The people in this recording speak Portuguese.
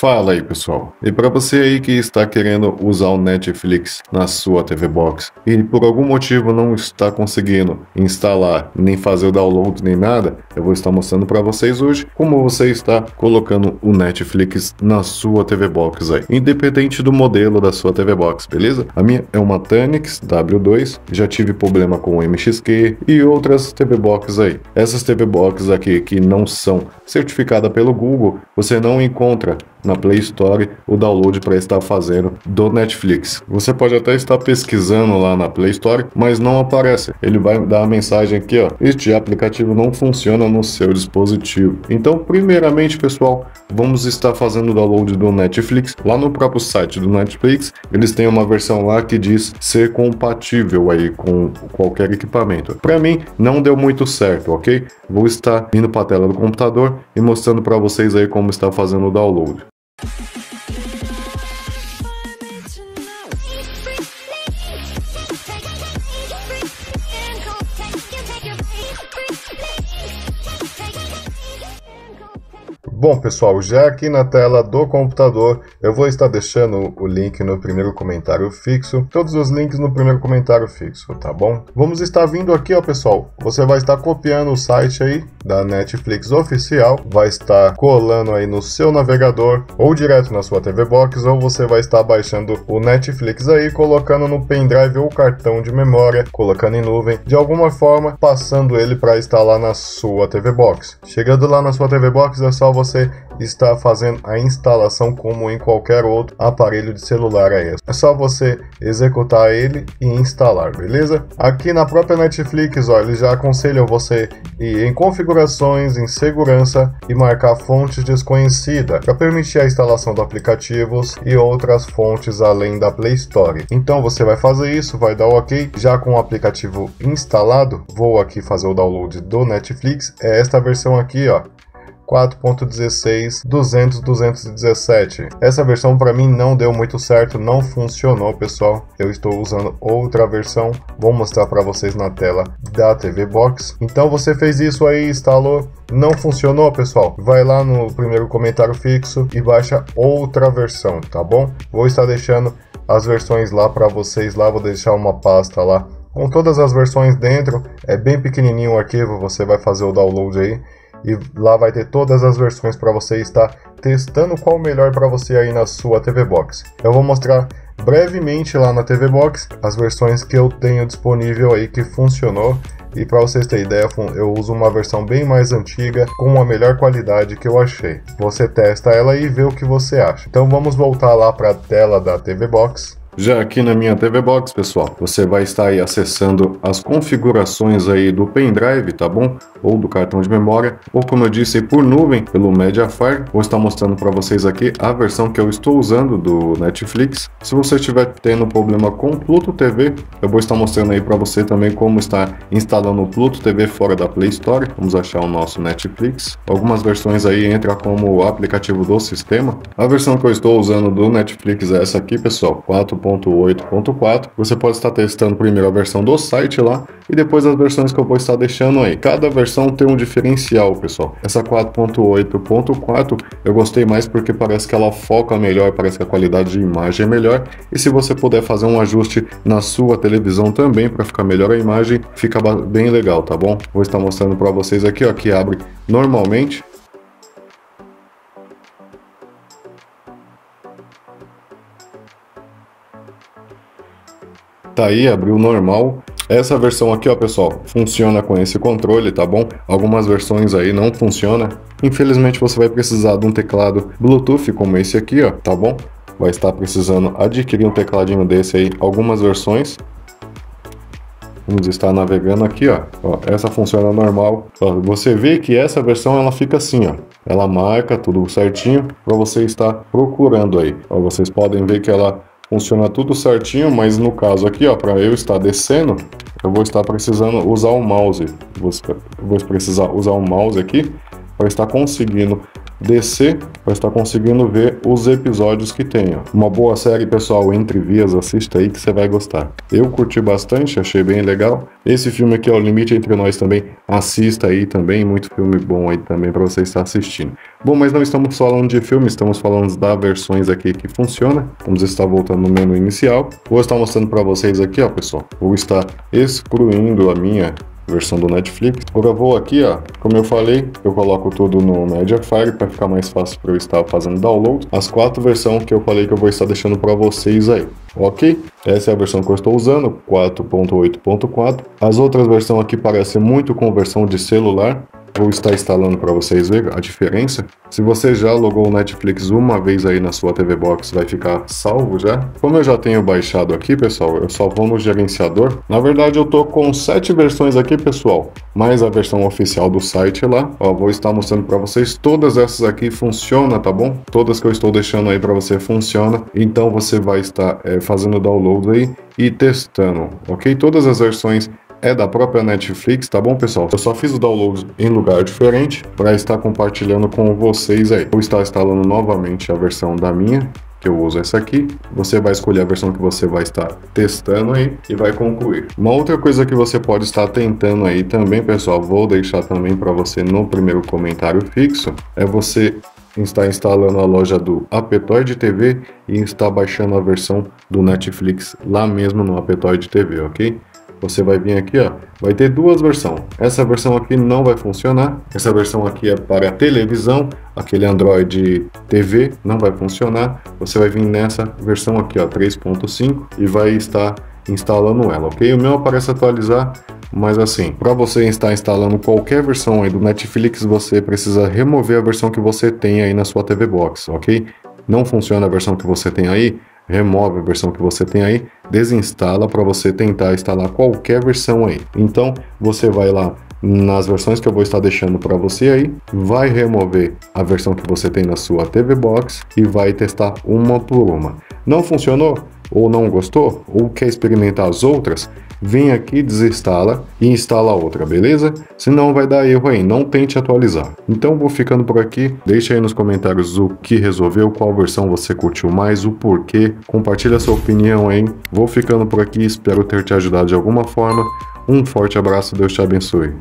Fala aí pessoal, e para você aí que está querendo usar o Netflix na sua TV Box e por algum motivo não está conseguindo instalar, nem fazer o download nem nada, eu vou estar mostrando para vocês hoje como você está colocando o Netflix na sua TV Box aí, independente do modelo da sua TV Box, beleza? A minha é uma Tanix W2, já tive problema com o MXQ e outras TV Box aí. Essas TV Box aqui que não são certificadas pelo Google, você não encontra na Play Store o download para estar fazendo do Netflix. Você pode até estar pesquisando lá na Play Store, mas não aparece. Ele vai dar a mensagem aqui, ó. Este aplicativo não funciona no seu dispositivo. Então, primeiramente, pessoal, vamos estar fazendo o download do Netflix lá no próprio site do Netflix. Eles têm uma versão lá que diz ser compatível aí com qualquer equipamento. Para mim, não deu muito certo, ok? Vou estar indo para a tela do computador e mostrando para vocês aí como está fazendo o download. Thank you. Bom, pessoal, já aqui na tela do computador, eu vou estar deixando o link no primeiro comentário fixo, todos os links no primeiro comentário fixo, tá bom? Vamos estar vindo aqui, ó, pessoal, você vai estar copiando o site aí da Netflix oficial, vai estar colando aí no seu navegador, ou direto na sua TV Box, ou você vai estar baixando o Netflix aí, colocando no pendrive ou cartão de memória, colocando em nuvem, de alguma forma, passando ele para instalar na sua TV Box. Chegando lá na sua TV Box, é só você você está fazendo a instalação como em qualquer outro aparelho de celular aí. É só você executar ele e instalar, beleza? Aqui na própria Netflix, ó, eles já aconselham você ir em configurações, em segurança e marcar fontes desconhecida para permitir a instalação de aplicativos e outras fontes além da Play Store. Então você vai fazer isso, vai dar o OK, já com o aplicativo instalado, vou aqui fazer o download do Netflix, é esta versão aqui, ó, 4.16 200 217. Essa versão para mim não deu muito certo, não funcionou, pessoal. Eu estou usando outra versão, vou mostrar para vocês na tela da TV Box. Então você fez isso aí, instalou, não funcionou, pessoal? Vai lá no primeiro comentário fixo e baixa outra versão, tá bom? Vou estar deixando as versões lá para vocês lá, vou deixar uma pasta lá com todas as versões dentro. É bem pequenininho o arquivo, você vai fazer o download aí e lá vai ter todas as versões para você estar testando qual o melhor para você aí na sua TV Box. Eu vou mostrar brevemente lá na TV Box as versões que eu tenho disponível aí que funcionou e para vocês terem ideia, eu uso uma versão bem mais antiga com a melhor qualidade que eu achei. Você testa ela e vê o que você acha. Então vamos voltar lá para a tela da TV Box. Já aqui na minha TV Box, pessoal, você vai estar aí acessando as configurações aí do pendrive, tá bom? Ou do cartão de memória, ou como eu disse, por nuvem, pelo Mediafire. Vou estar mostrando para vocês aqui a versão que eu estou usando do Netflix. Se você estiver tendo problema com Pluto TV, eu vou estar mostrando aí para você também como estar instalando o Pluto TV fora da Play Store. Vamos achar o nosso Netflix. Algumas versões aí entram como aplicativo do sistema. A versão que eu estou usando do Netflix é essa aqui, pessoal, 4 1.8.4. Você pode estar testando primeiro a versão do site lá e depois as versões que eu vou estar deixando aí. Cada versão tem um diferencial, pessoal. Essa 4.8.4 eu gostei mais porque parece que ela foca melhor, parece que a qualidade de imagem é melhor. E se você puder fazer um ajuste na sua televisão também para ficar melhor a imagem, fica bem legal, tá bom? Vou estar mostrando para vocês aqui, ó, que abre normalmente Tá aí, abriu normal. Essa versão aqui, ó, pessoal, funciona com esse controle, tá bom? Algumas versões aí não funciona. Infelizmente você vai precisar de um teclado Bluetooth como esse aqui, ó, tá bom? Vai estar precisando adquirir um tecladinho desse aí, algumas versões. Vamos estar navegando aqui, ó. ó essa funciona normal. Ó, você vê que essa versão ela fica assim, ó. Ela marca tudo certinho para você estar procurando aí. Ó, vocês podem ver que ela funciona tudo certinho, mas no caso aqui, ó, para eu estar descendo, eu vou estar precisando usar o mouse. Vou, vou precisar usar o mouse aqui para estar conseguindo descer para estar conseguindo ver os episódios que tem. Uma boa série, pessoal, Entre Vias, assista aí que você vai gostar. Eu curti bastante, achei bem legal. Esse filme aqui, ó, O Limite Entre Nós também, assista aí também, muito filme bom aí também para você estar assistindo. Bom, mas não estamos falando de filme, estamos falando das versões aqui que funciona. Vamos estar voltando no menu inicial. Vou estar mostrando para vocês aqui, ó, pessoal. Vou estar excluindo a minha versão do Netflix. Agora vou aqui, ó, como eu falei, eu coloco tudo no Mediafire para ficar mais fácil para eu estar fazendo download. As quatro versões que eu falei que eu vou estar deixando para vocês aí, ok? Essa é a versão que eu estou usando, 4.8.4. As outras versões aqui parecem muito com versão de celular, vou estar instalando para vocês verem a diferença. Se você já logou o Netflix uma vez aí na sua TV Box, vai ficar salvo já. Como eu já tenho baixado aqui, pessoal, eu só vou no gerenciador. Na verdade, eu tô com sete versões aqui, pessoal, mais a versão oficial do site lá. Ó, vou estar mostrando para vocês. Todas essas aqui funcionam, tá bom? Todas que eu estou deixando aí para você funciona. Então você vai estar é, fazendo download aí e testando, ok? Todas as versões é da própria Netflix, tá bom, pessoal? Eu só fiz o download em lugar diferente para estar compartilhando com vocês aí. Vou estar instalando novamente a versão da minha, que eu uso essa aqui. Você vai escolher a versão que você vai estar testando aí e vai concluir. Uma outra coisa que você pode estar tentando aí também, pessoal, vou deixar também para você no primeiro comentário fixo, é você está instalando a loja do Apetoide TV e está baixando a versão do Netflix lá mesmo no Apetoide TV, ok? Você vai vir aqui, ó, vai ter duas versões. Essa versão aqui não vai funcionar. Essa versão aqui é para televisão, aquele Android TV não vai funcionar. Você vai vir nessa versão aqui, ó, 3.5 e vai estar instalando ela, ok? O meu aparece atualizar, mas assim, para você estar instalando qualquer versão aí do Netflix, você precisa remover a versão que você tem aí na sua TV Box, ok? Não funciona a versão que você tem aí, remove a versão que você tem aí, desinstala para você tentar instalar qualquer versão aí. Então você vai lá nas versões que eu vou estar deixando para você aí, vai remover a versão que você tem na sua TV Box e vai testar uma por uma. Não funcionou? Ou não gostou? Ou quer experimentar as outras? Vem aqui, desinstala e instala outra, beleza? Senão vai dar erro aí, não tente atualizar. Então vou ficando por aqui, deixa aí nos comentários o que resolveu, qual versão você curtiu mais, o porquê, compartilha sua opinião aí. Vou ficando por aqui, espero ter te ajudado de alguma forma. Um forte abraço, Deus te abençoe.